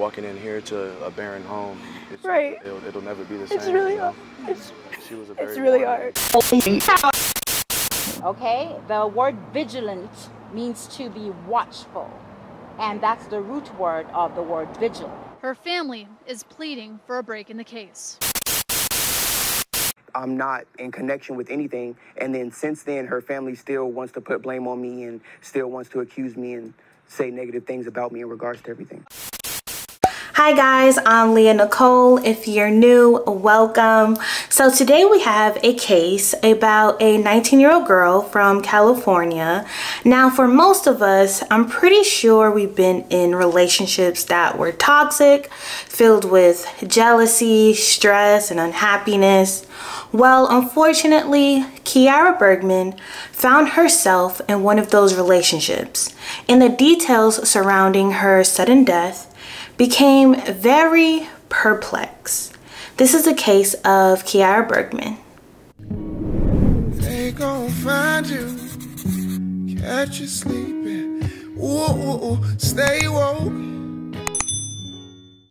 walking in here to a barren home. It's, Right. It'll, it'll never be the same. It's really you know? hard. It's, She was a very it's really warm- hard. Okay, the word vigilant means to be watchful, and that's the root word of the word vigil. Her family is pleading for a break in the case. I'm not in connection with anything. And then since then, her family still wants to put blame on me and still wants to accuse me and say negative things about me in regards to everything. Hi guys, I'm Leya Nicole. If you're new, welcome. So today we have a case about a 19 year old girl from California. Now for most of us, I'm pretty sure we've been in relationships that were toxic, filled with jealousy, stress, and unhappiness. Well, unfortunately, Kiara Bergman found herself in one of those relationships, and the details surrounding her sudden death became very perplexed. This is a case of Kiara Bergman. They gon' find you, catch you sleeping. Stay woke.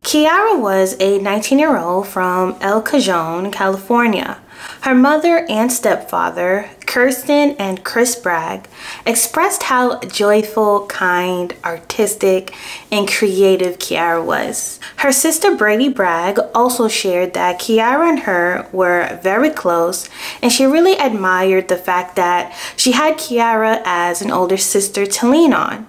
Kiara was a 19 year old from El Cajon, California. Her mother and stepfather, Kirsten and Chris Bragg, expressed how joyful, kind, artistic, and creative Kiara was. Her sister Brady Bragg also shared that Kiara and her were very close, and she really admired the fact that she had Kiara as an older sister to lean on.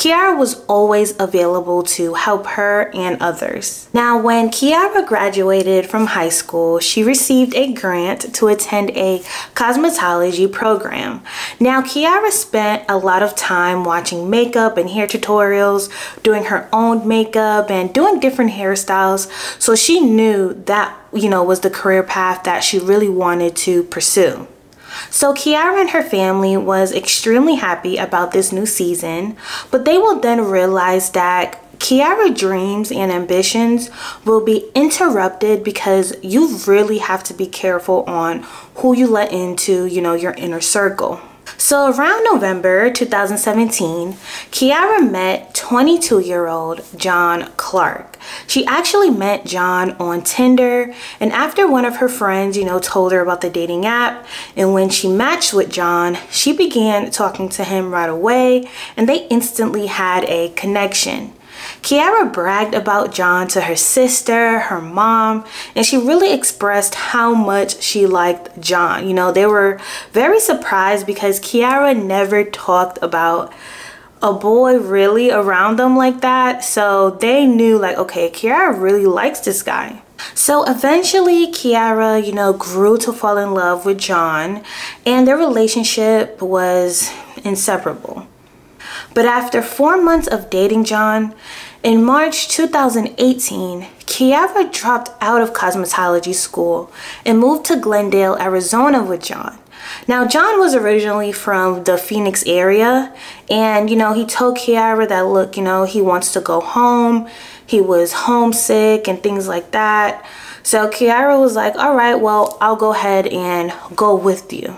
Kiara was always available to help her and others. Now, when Kiara graduated from high school, she received a grant to attend a cosmetology program. Now, Kiara spent a lot of time watching makeup and hair tutorials, doing her own makeup, and doing different hairstyles, so she knew that, you know, was the career path that she really wanted to pursue. So Kiara and her family was extremely happy about this new season, but they will then realize that Kiara's dreams and ambitions will be interrupted because you really have to be careful on who you let into, you know, your inner circle. So around November 2017, Kiara met 22 year old John Clark. She actually met John on Tinder and after one of her friends, you know, told her about the dating app and when she matched with John, she began talking to him right away and they instantly had a connection. Kiara bragged about John to her sister, her mom, and she really expressed how much she liked John. You know, they were very surprised because Kiara never talked about a boy really around them like that. So they knew like, okay, Kiara really likes this guy. So eventually Kiara, you know, grew to fall in love with John and their relationship was inseparable. But after four months of dating John, in March 2018, Kiara dropped out of cosmetology school and moved to Glendale, Arizona with John. Now, John was originally from the Phoenix area, and you know, he told Kiara that look, you know, he wants to go home, he was homesick, and things like that. So Kiara was like, all right, well, I'll go ahead and go with you.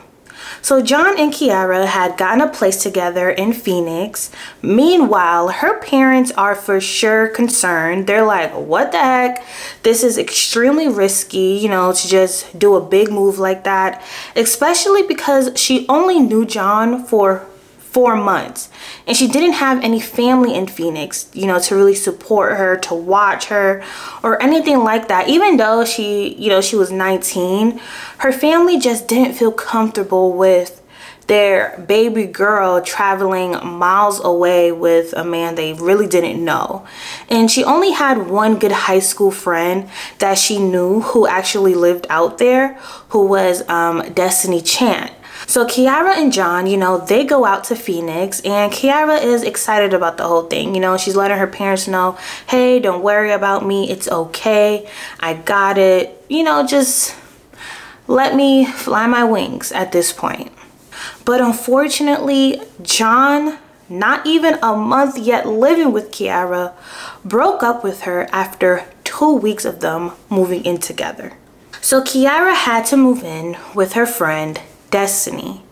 So John and Kiara had gotten a place together in Phoenix. Meanwhile, her parents are for sure concerned. They're like, what the heck? This is extremely risky, you know, to just do a big move like that, especially because she only knew John for four months and she didn't have any family in Phoenix, you know, to really support her, to watch her or anything like that. Even though she, you know, she was 19, her family just didn't feel comfortable with their baby girl traveling miles away with a man they really didn't know. And she only had one good high school friend that she knew who actually lived out there, who was um, Destiny Chant. So Kiara and John, you know, they go out to Phoenix and Kiara is excited about the whole thing. You know, she's letting her parents know, hey, don't worry about me. It's okay. I got it. You know, just let me fly my wings at this point. But unfortunately, John, not even a month yet living with Kiara, broke up with her after two weeks of them moving in together. So Kiara had to move in with her friend Destiny.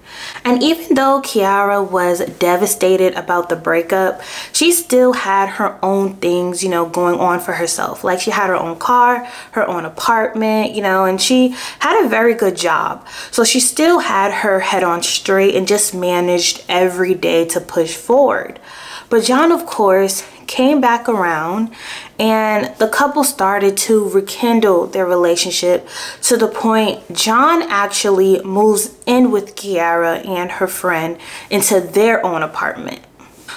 And even though Kiara was devastated about the breakup, she still had her own things, you know, going on for herself. Like she had her own car, her own apartment, you know, and she had a very good job. So she still had her head on straight and just managed every day to push forward. But John, of course, came back around and the couple started to rekindle their relationship to the point John actually moves in with Kiara and her friend into their own apartment.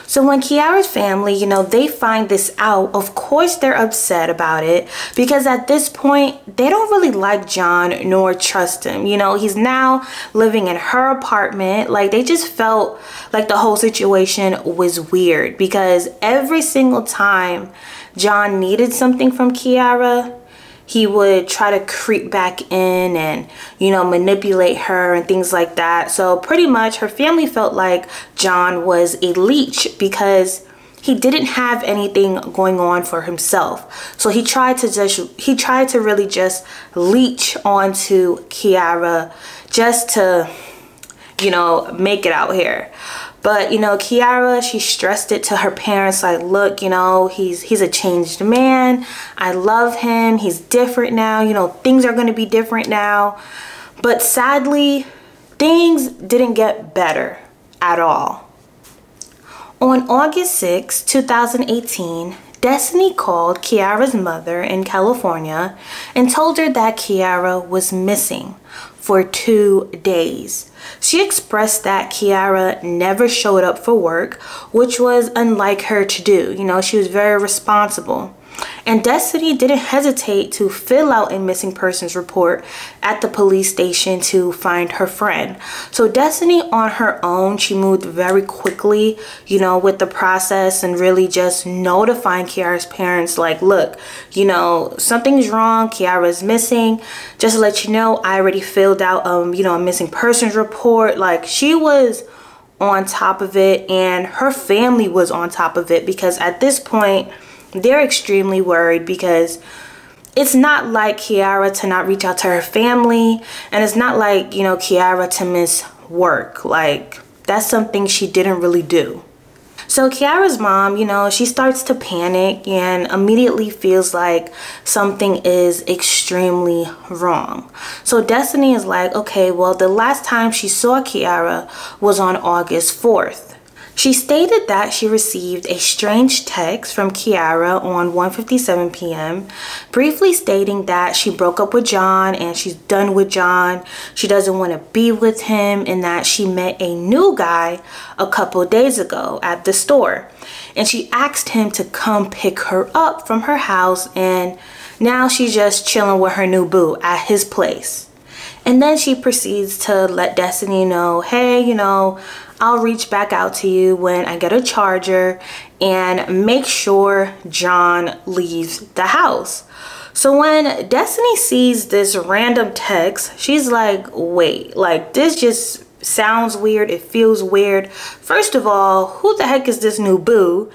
So when Kiara's family, you know, they find this out, of course they're upset about it because at this point, they don't really like John nor trust him. You know, he's now living in her apartment. Like they just felt like the whole situation was weird because every single time John needed something from Kiara, he would try to creep back in and you know manipulate her and things like that. So pretty much her family felt like john was a leech because he didn't have anything going on for himself. So he tried to just he tried to really just leech onto kiara just to you know make it out here but you know, Kiara, she stressed it to her parents like, look, you know, he's he's a changed man. I love him. He's different now. You know, things are going to be different now. But sadly, things didn't get better at all. On August 6, 2018, Destiny called Kiara's mother in California and told her that Kiara was missing for two days. She expressed that Kiara never showed up for work, which was unlike her to do. You know, she was very responsible. And Destiny didn't hesitate to fill out a missing persons report at the police station to find her friend. So Destiny on her own, she moved very quickly, you know, with the process and really just notifying Kiara's parents like, look, you know, something's wrong, Kiara's missing. Just to let you know, I already filled out um, you know, a missing persons report. Like she was on top of it and her family was on top of it because at this point they're extremely worried because it's not like Kiara to not reach out to her family and it's not like, you know, Kiara to miss work. Like that's something she didn't really do. So Kiara's mom, you know, she starts to panic and immediately feels like something is extremely wrong. So Destiny is like, okay, well, the last time she saw Kiara was on August 4th. She stated that she received a strange text from Kiara on 1.57 p.m. briefly stating that she broke up with John and she's done with John. She doesn't want to be with him and that she met a new guy a couple days ago at the store. And she asked him to come pick her up from her house and now she's just chilling with her new boo at his place. And then she proceeds to let Destiny know, hey, you know, I'll reach back out to you when I get a charger and make sure John leaves the house. So when Destiny sees this random text, she's like, wait, like this just sounds weird. It feels weird. First of all, who the heck is this new boo?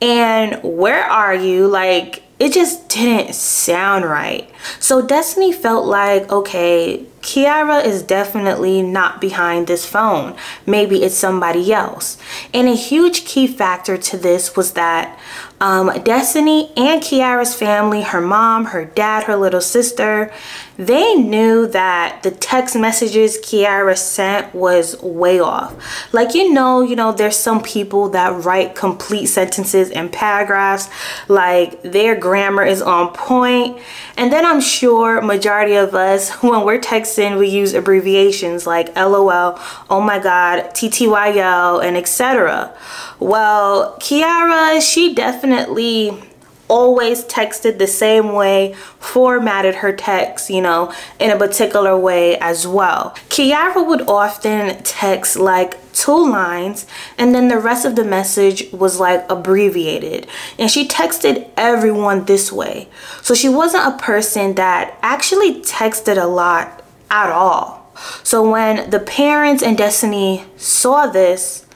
And where are you? Like, it just didn't sound right. So Destiny felt like, okay, Kiara is definitely not behind this phone. Maybe it's somebody else. And a huge key factor to this was that um, Destiny and Kiara's family, her mom, her dad, her little sister, they knew that the text messages Kiara sent was way off. Like, you know, you know, there's some people that write complete sentences and paragraphs, like their grammar is on point. And then I'm sure majority of us, when we're texting, we use abbreviations like LOL, oh my God, TTYL, and etc. Well, Kiara, she definitely always texted the same way, formatted her text, you know, in a particular way as well. Kiara would often text like two lines and then the rest of the message was like abbreviated and she texted everyone this way. So she wasn't a person that actually texted a lot at all. So when the parents and Destiny saw this,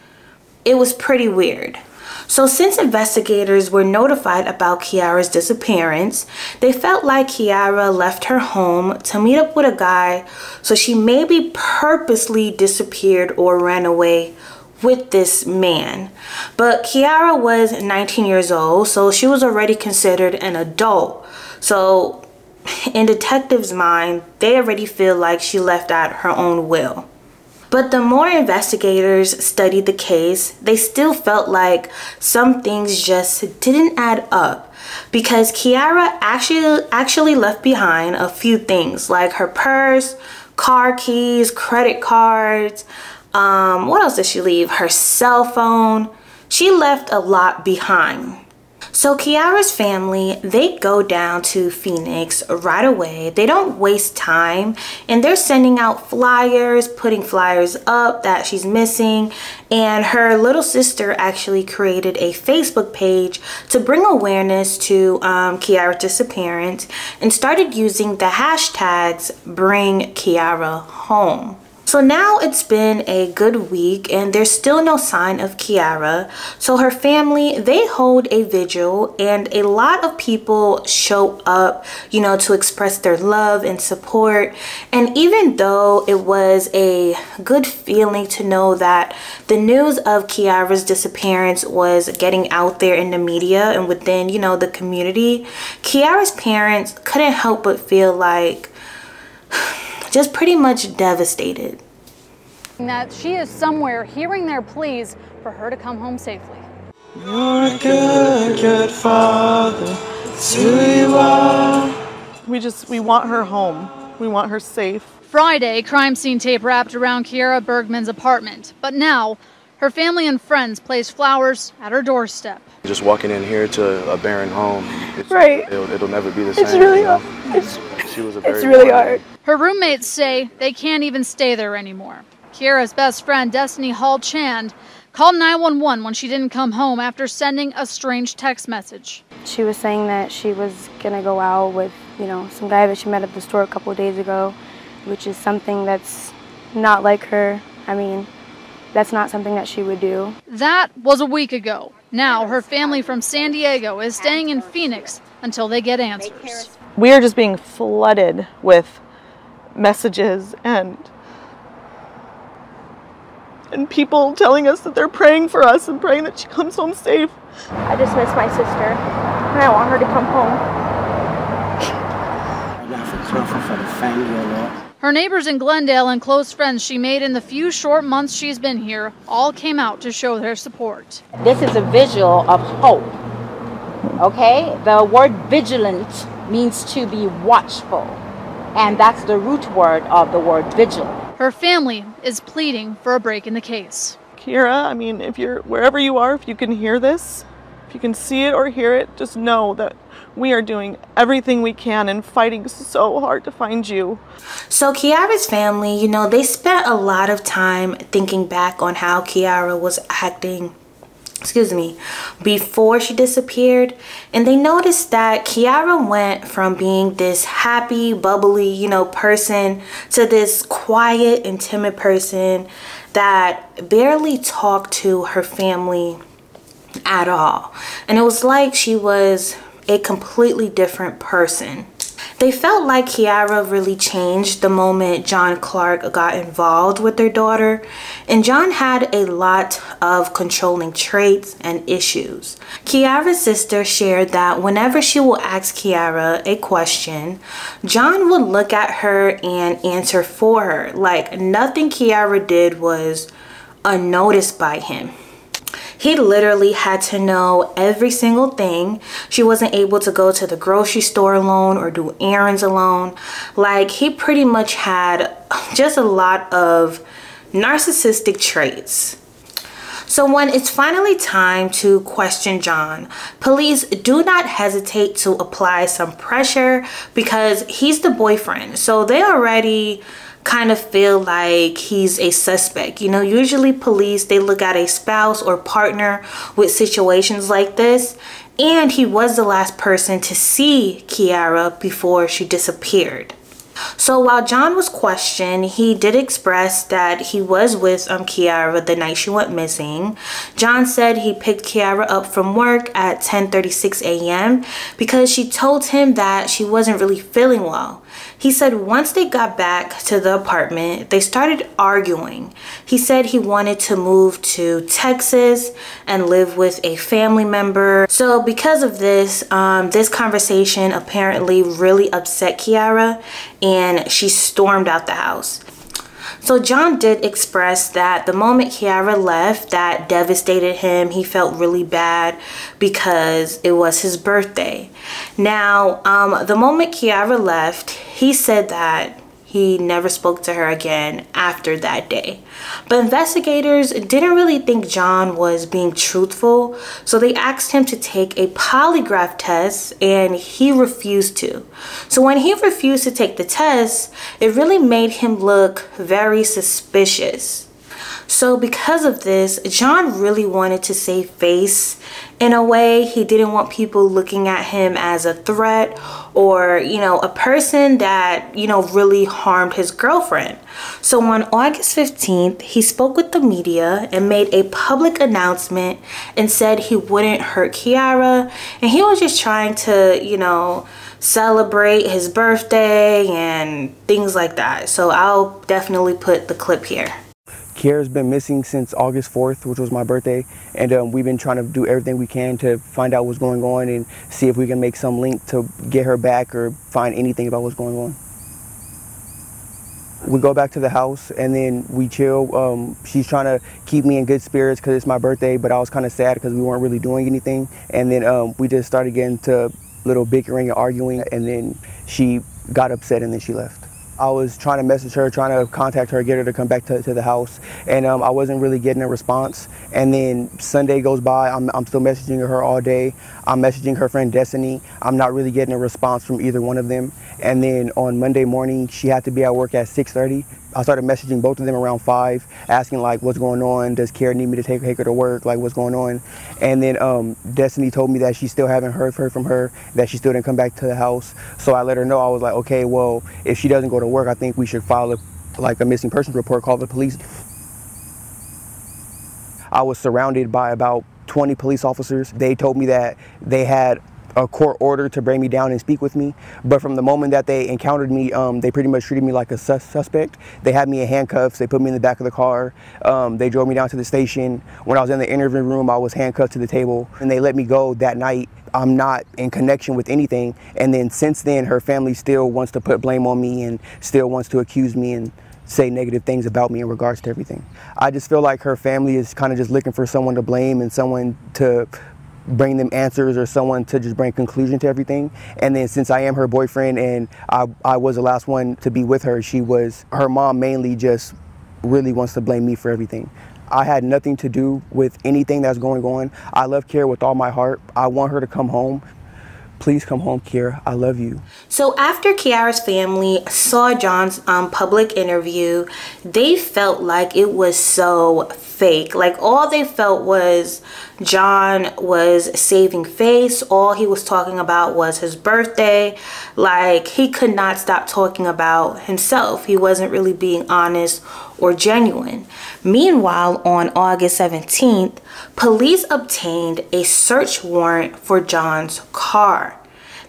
it was pretty weird. So since investigators were notified about Kiara's disappearance, they felt like Kiara left her home to meet up with a guy, so she maybe purposely disappeared or ran away with this man. But Kiara was 19 years old, so she was already considered an adult. So in detectives' mind, they already feel like she left at her own will. But the more investigators studied the case, they still felt like some things just didn't add up because Kiara actually actually left behind a few things like her purse, car keys, credit cards, um, what else did she leave? Her cell phone. She left a lot behind. So Kiara's family, they go down to Phoenix right away. They don't waste time and they're sending out flyers, putting flyers up that she's missing. And her little sister actually created a Facebook page to bring awareness to um, Kiara's disappearance and started using the hashtags bring Kiara home. So now it's been a good week and there's still no sign of Kiara. So her family, they hold a vigil and a lot of people show up, you know, to express their love and support. And even though it was a good feeling to know that the news of Kiara's disappearance was getting out there in the media and within, you know, the community, Kiara's parents couldn't help but feel like just pretty much devastated. That she is somewhere hearing their pleas for her to come home safely. You're a good, good father. It's you are. We just, we want her home. We want her safe. Friday, crime scene tape wrapped around Kiara Bergman's apartment. But now, her family and friends placed flowers at her doorstep. Just walking in here to a barren home, it's, right? It'll, it'll never be the same. It's really you know? hard. It's, she was a very it's really hard. Her roommates say they can't even stay there anymore. Kiara's best friend, Destiny Hall Chand, called 911 when she didn't come home after sending a strange text message. She was saying that she was gonna go out with, you know, some guy that she met at the store a couple of days ago, which is something that's not like her. I mean, that's not something that she would do. That was a week ago. Now her family from San Diego is staying in Phoenix until they get answers. We are just being flooded with messages and and people telling us that they're praying for us and praying that she comes home safe. I just miss my sister and I want her to come home. for the family, Lord. Her neighbors in Glendale and close friends she made in the few short months she's been here all came out to show their support. This is a visual of hope. Okay? The word vigilant means to be watchful. And that's the root word of the word vigil. Her family is pleading for a break in the case. Kira, I mean, if you're wherever you are, if you can hear this, if you can see it or hear it, just know that we are doing everything we can and fighting so hard to find you. So Kiara's family, you know, they spent a lot of time thinking back on how Kiara was acting excuse me, before she disappeared. And they noticed that Kiara went from being this happy, bubbly, you know, person to this quiet and timid person that barely talked to her family at all. And it was like she was a completely different person. They felt like Kiara really changed the moment John Clark got involved with their daughter, and John had a lot of controlling traits and issues. Kiara's sister shared that whenever she will ask Kiara a question, John would look at her and answer for her, like nothing Kiara did was unnoticed by him. He literally had to know every single thing. She wasn't able to go to the grocery store alone or do errands alone. Like he pretty much had just a lot of narcissistic traits. So when it's finally time to question John, police do not hesitate to apply some pressure because he's the boyfriend. So they already kind of feel like he's a suspect. You know, usually police, they look at a spouse or partner with situations like this. And he was the last person to see Kiara before she disappeared. So while John was questioned, he did express that he was with um, Kiara the night she went missing. John said he picked Kiara up from work at 10:36 a.m. because she told him that she wasn't really feeling well. He said once they got back to the apartment, they started arguing. He said he wanted to move to Texas and live with a family member. So because of this, um, this conversation apparently really upset Kiara and she stormed out the house. So John did express that the moment Kiara left, that devastated him. He felt really bad because it was his birthday. Now, um, the moment Kiara left, he said that he never spoke to her again after that day. But investigators didn't really think John was being truthful, so they asked him to take a polygraph test and he refused to. So when he refused to take the test, it really made him look very suspicious. So because of this, John really wanted to save face in a way. He didn't want people looking at him as a threat or, you know, a person that, you know, really harmed his girlfriend. So on August 15th, he spoke with the media and made a public announcement and said he wouldn't hurt Kiara and he was just trying to, you know, celebrate his birthday and things like that. So I'll definitely put the clip here. Kiara's been missing since August 4th, which was my birthday, and um, we've been trying to do everything we can to find out what's going on and see if we can make some link to get her back or find anything about what's going on. We go back to the house and then we chill. Um, she's trying to keep me in good spirits because it's my birthday, but I was kind of sad because we weren't really doing anything. And then um, we just started getting to little bickering and arguing, and then she got upset and then she left. I was trying to message her, trying to contact her, get her to come back to, to the house, and um, I wasn't really getting a response. And then Sunday goes by, I'm, I'm still messaging her all day. I'm messaging her friend Destiny. I'm not really getting a response from either one of them. And then on Monday morning, she had to be at work at 6.30. I started messaging both of them around 5, asking like, what's going on? Does Kiara need me to take, take her to work? Like, what's going on? And then um, Destiny told me that she still haven't heard, heard from her, that she still didn't come back to the house. So I let her know, I was like, okay, well, if she doesn't go to work, I think we should file a, like a missing persons report, call the police. I was surrounded by about 20 police officers. They told me that they had a court order to bring me down and speak with me. But from the moment that they encountered me, um, they pretty much treated me like a sus suspect. They had me in handcuffs. They put me in the back of the car. Um, they drove me down to the station. When I was in the interview room, I was handcuffed to the table and they let me go that night. I'm not in connection with anything. And then since then, her family still wants to put blame on me and still wants to accuse me and say negative things about me in regards to everything. I just feel like her family is kind of just looking for someone to blame and someone to bring them answers or someone to just bring conclusion to everything. And then since I am her boyfriend and I, I was the last one to be with her, she was, her mom mainly just really wants to blame me for everything. I had nothing to do with anything that's going on. I love Kiara with all my heart. I want her to come home. Please come home, Kiara. I love you. So after Kiara's family saw John's um, public interview, they felt like it was so fake. Like all they felt was John was saving face. All he was talking about was his birthday. Like he could not stop talking about himself. He wasn't really being honest or genuine. Meanwhile, on August 17th, police obtained a search warrant for John's car.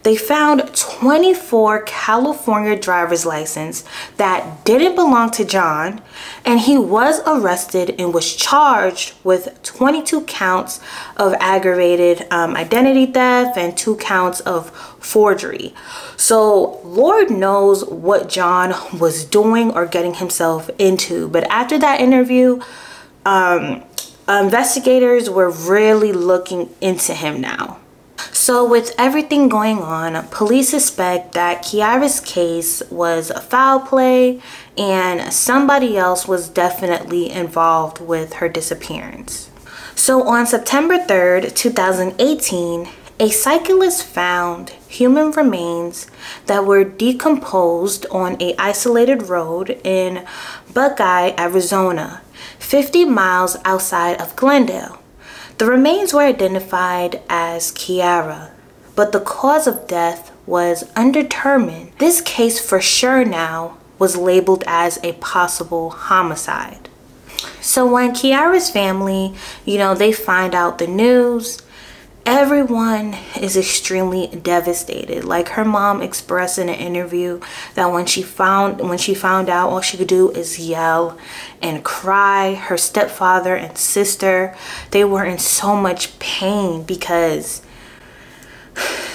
They found 24 California driver's license that didn't belong to John, and he was arrested and was charged with 22 counts of aggravated um, identity theft and two counts of forgery. So Lord knows what John was doing or getting himself into. But after that interview, um, investigators were really looking into him now. So with everything going on, police suspect that Kiara's case was a foul play and somebody else was definitely involved with her disappearance. So on September 3rd, 2018, a cyclist found human remains that were decomposed on a isolated road in Buckeye, Arizona, 50 miles outside of Glendale. The remains were identified as Kiara, but the cause of death was undetermined. This case for sure now was labeled as a possible homicide. So when Kiara's family, you know, they find out the news, everyone is extremely devastated. Like her mom expressed in an interview that when she found when she found out all she could do is yell and cry. Her stepfather and sister they were in so much pain because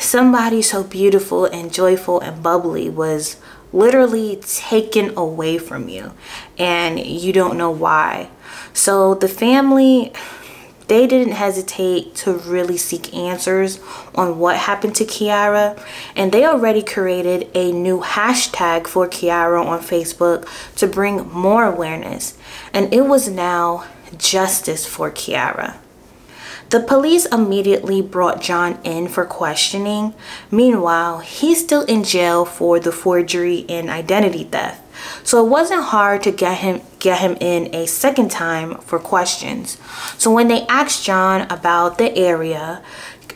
somebody so beautiful and joyful and bubbly was literally taken away from you and you don't know why. So the family they didn't hesitate to really seek answers on what happened to Kiara and they already created a new hashtag for Kiara on Facebook to bring more awareness and it was now justice for Kiara. The police immediately brought John in for questioning. Meanwhile, he's still in jail for the forgery and identity theft. So it wasn't hard to get him get him in a second time for questions. So when they asked John about the area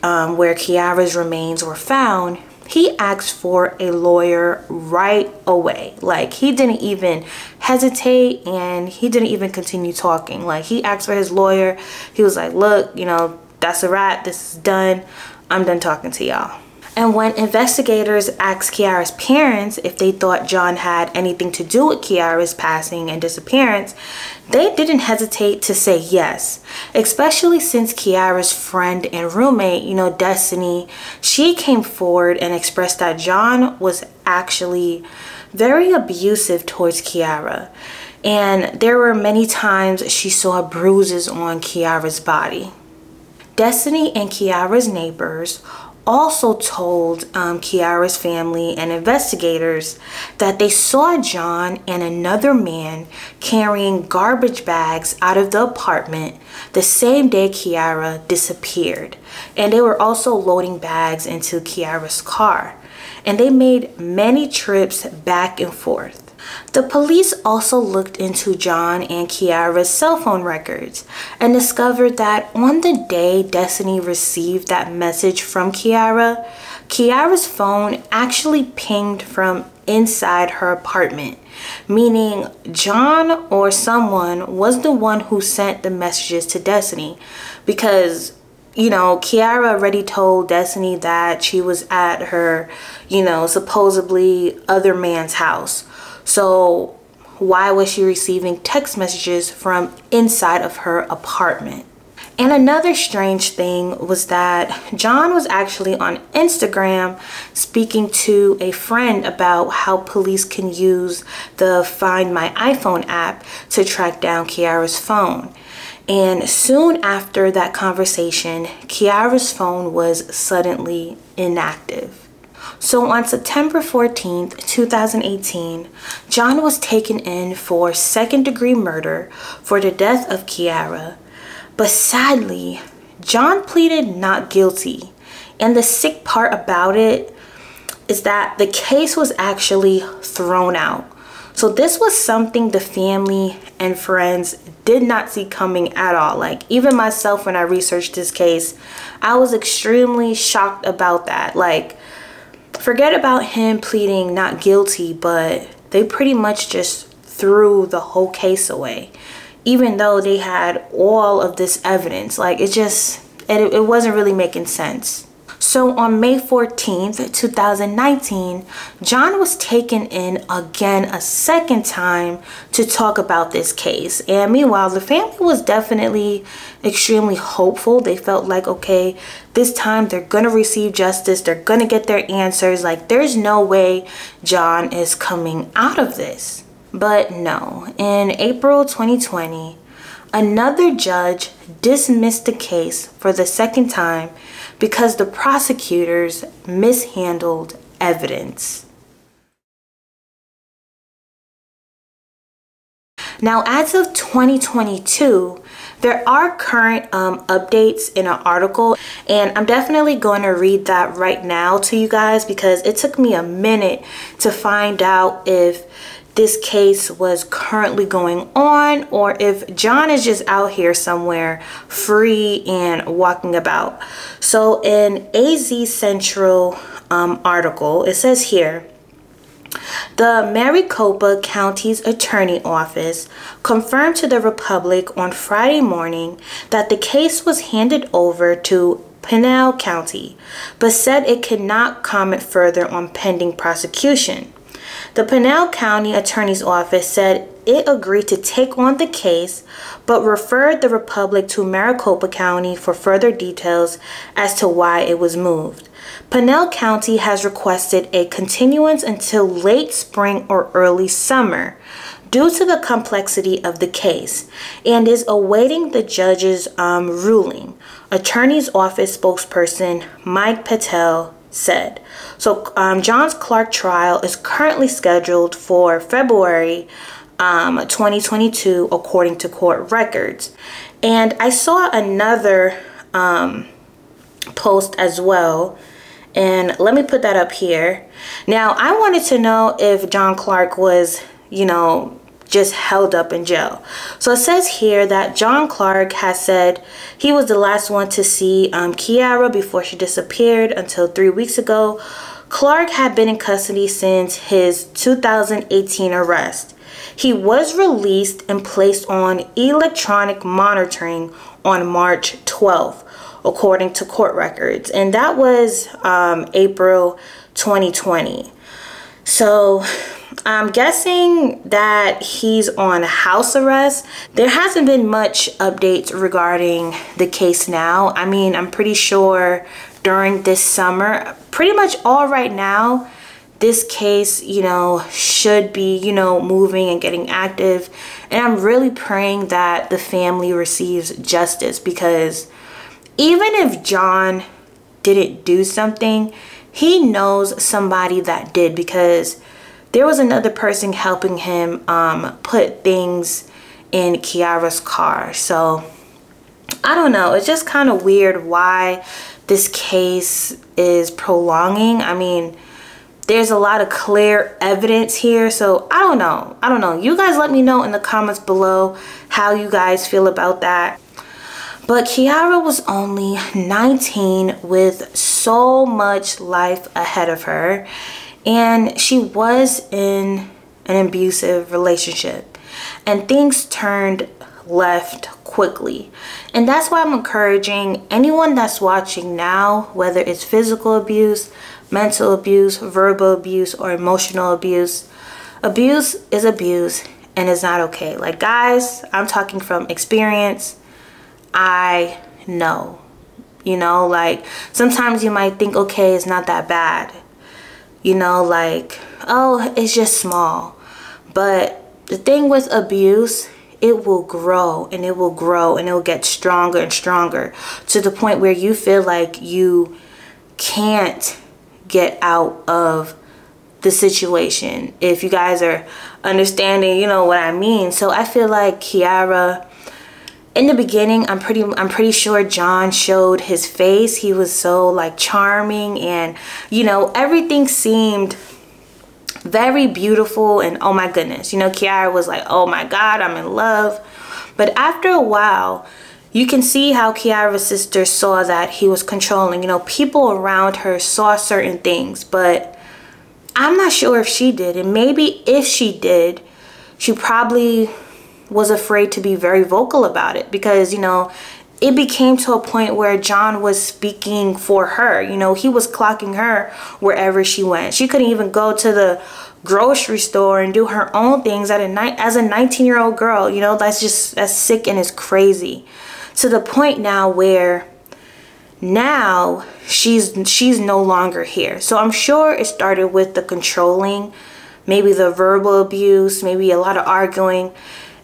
um, where Kiara's remains were found, he asked for a lawyer right away. Like he didn't even hesitate and he didn't even continue talking. Like he asked for his lawyer. He was like, look, you know, that's a wrap. This is done. I'm done talking to y'all. And when investigators asked Kiara's parents if they thought John had anything to do with Kiara's passing and disappearance, they didn't hesitate to say yes, especially since Kiara's friend and roommate, you know, Destiny, she came forward and expressed that John was actually very abusive towards Kiara. And there were many times she saw bruises on Kiara's body. Destiny and Kiara's neighbors also told um, Kiara's family and investigators that they saw John and another man carrying garbage bags out of the apartment the same day Kiara disappeared. And they were also loading bags into Kiara's car. And they made many trips back and forth. The police also looked into John and Kiara's cell phone records and discovered that on the day Destiny received that message from Kiara, Kiara's phone actually pinged from inside her apartment, meaning John or someone was the one who sent the messages to Destiny because you know, Kiara already told Destiny that she was at her, you know, supposedly other man's house. So why was she receiving text messages from inside of her apartment? And another strange thing was that John was actually on Instagram speaking to a friend about how police can use the Find My iPhone app to track down Kiara's phone. And soon after that conversation, Kiara's phone was suddenly inactive. So on September 14th, 2018, John was taken in for second degree murder for the death of Kiara. But sadly, John pleaded not guilty. And the sick part about it is that the case was actually thrown out. So this was something the family and friends did not see coming at all. Like even myself when I researched this case, I was extremely shocked about that. Like forget about him pleading not guilty, but they pretty much just threw the whole case away. Even though they had all of this evidence, like it just, it, it wasn't really making sense. So on May 14th, 2019, John was taken in again a second time to talk about this case. And meanwhile, the family was definitely extremely hopeful. They felt like, okay, this time they're going to receive justice. They're going to get their answers. Like there's no way John is coming out of this. But no, in April 2020, another judge dismissed the case for the second time because the prosecutors mishandled evidence. Now, as of 2022, there are current um, updates in an article, and I'm definitely going to read that right now to you guys because it took me a minute to find out if this case was currently going on or if John is just out here somewhere free and walking about. So in AZ Central um, article. It says here, the Maricopa County's Attorney Office confirmed to the Republic on Friday morning that the case was handed over to Pinal County, but said it could not comment further on pending prosecution. The Pinal County Attorney's Office said it agreed to take on the case, but referred the Republic to Maricopa County for further details as to why it was moved. Pinal County has requested a continuance until late spring or early summer due to the complexity of the case and is awaiting the judge's um, ruling. Attorney's Office spokesperson Mike Patel said. So um, John's Clark trial is currently scheduled for February um, 2022 according to court records. And I saw another um, post as well. And let me put that up here. Now, I wanted to know if John Clark was, you know, just held up in jail. So it says here that John Clark has said he was the last one to see um, Kiara before she disappeared until three weeks ago. Clark had been in custody since his 2018 arrest. He was released and placed on electronic monitoring on March 12th, according to court records, and that was um, April 2020. So I'm guessing that he's on house arrest. There hasn't been much updates regarding the case now. I mean, I'm pretty sure during this summer, pretty much all right now, this case, you know, should be, you know, moving and getting active. And I'm really praying that the family receives justice because even if John didn't do something, he knows somebody that did because there was another person helping him um, put things in Kiara's car. So I don't know. It's just kind of weird why this case is prolonging. I mean, there's a lot of clear evidence here. So I don't know. I don't know. You guys let me know in the comments below how you guys feel about that. But Kiara was only 19 with so much life ahead of her and she was in an abusive relationship. And things turned left quickly. And that's why i'm encouraging anyone that's watching now whether it's physical abuse mental abuse verbal abuse or emotional abuse abuse is abuse and it's not okay. Like guys i'm talking from experience. I know. You know like sometimes you might think okay it's not that bad you know like oh it's just small. But the thing with abuse it will grow and it will grow and it will get stronger and stronger to the point where you feel like you can't get out of the situation. If you guys are understanding you know what i mean. So i feel like kiara in the beginning i'm pretty i'm pretty sure john showed his face. He was so like charming and you know everything seemed very beautiful and oh my goodness you know kiara was like oh my god i'm in love. But after a while you can see how kiara's sister saw that he was controlling. You know people around her saw certain things but i'm not sure if she did. And maybe if she did she probably was afraid to be very vocal about it because, you know, it became to a point where John was speaking for her. You know, he was clocking her wherever she went. She couldn't even go to the grocery store and do her own things at a night as a 19 year old girl. You know, that's just that's sick and it's crazy. To the point now where now she's she's no longer here. So I'm sure it started with the controlling, maybe the verbal abuse, maybe a lot of arguing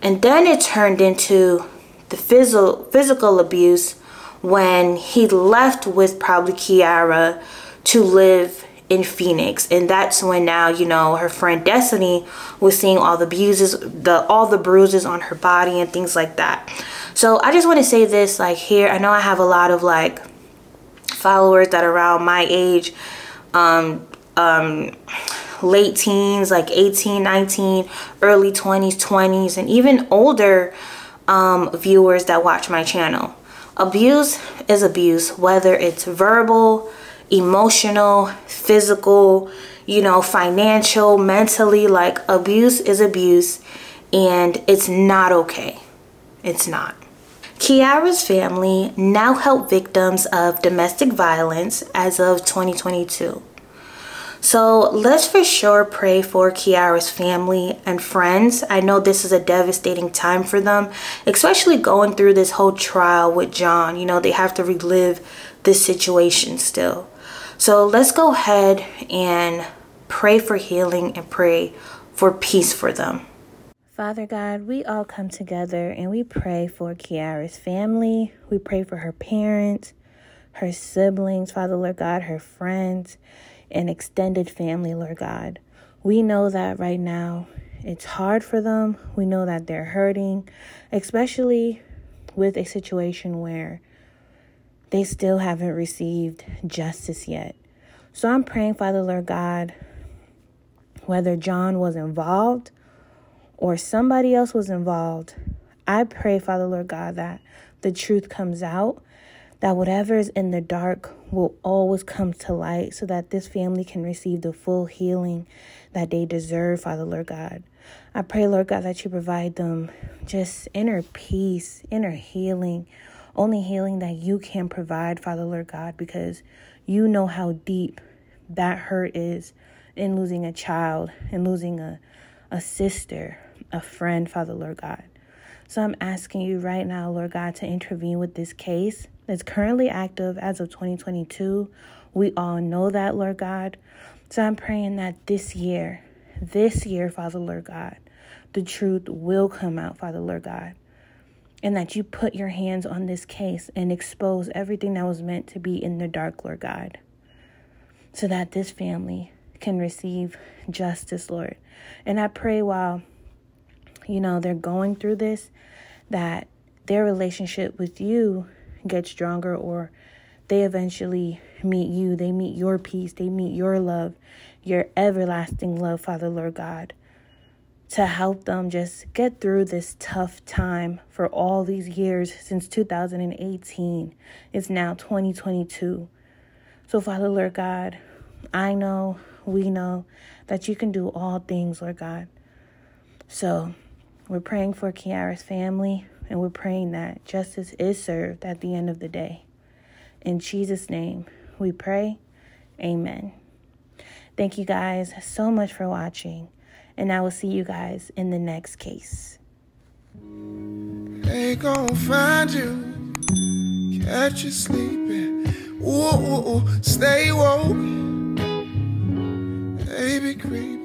and then it turned into the physical, physical abuse when he left with probably Kiara to live in Phoenix. And that's when now, you know, her friend Destiny was seeing all the bruises, the all the bruises on her body and things like that. So I just want to say this like here, I know I have a lot of like followers that are around my age. Um, um, late teens, like 18, 19, early 20s, 20s, and even older um, viewers that watch my channel. Abuse is abuse, whether it's verbal, emotional, physical, you know, financial, mentally. Like abuse is abuse and it's not okay. It's not. Kiara's family now help victims of domestic violence as of 2022. So let's for sure pray for Kiara's family and friends. I know this is a devastating time for them, especially going through this whole trial with John. You know, they have to relive this situation still. So let's go ahead and pray for healing and pray for peace for them. Father God, we all come together and we pray for Kiara's family. We pray for her parents, her siblings, Father Lord God, her friends, and extended family, Lord God. We know that right now it's hard for them. We know that they're hurting, especially with a situation where they still haven't received justice yet. So I'm praying, Father Lord God, whether John was involved or somebody else was involved, I pray, Father Lord God, that the truth comes out, that whatever is in the dark will always come to light so that this family can receive the full healing that they deserve, Father Lord God. I pray, Lord God, that you provide them just inner peace, inner healing, only healing that you can provide, Father Lord God, because you know how deep that hurt is in losing a child and losing a, a sister a friend, Father Lord God. So I'm asking you right now, Lord God, to intervene with this case that's currently active as of 2022. We all know that, Lord God. So I'm praying that this year, this year, Father Lord God, the truth will come out, Father Lord God. And that you put your hands on this case and expose everything that was meant to be in the dark, Lord God. So that this family can receive justice, Lord. And I pray while you know, they're going through this, that their relationship with you gets stronger or they eventually meet you. They meet your peace. They meet your love, your everlasting love, Father, Lord God, to help them just get through this tough time for all these years since 2018. It's now 2022. So, Father, Lord God, I know, we know that you can do all things, Lord God. So, we're praying for Kiera's family, and we're praying that justice is served at the end of the day. In Jesus' name, we pray. Amen. Thank you guys so much for watching, and I will see you guys in the next case. They gon' find you, catch you sleeping. Ooh, ooh, ooh, stay woke, baby creep.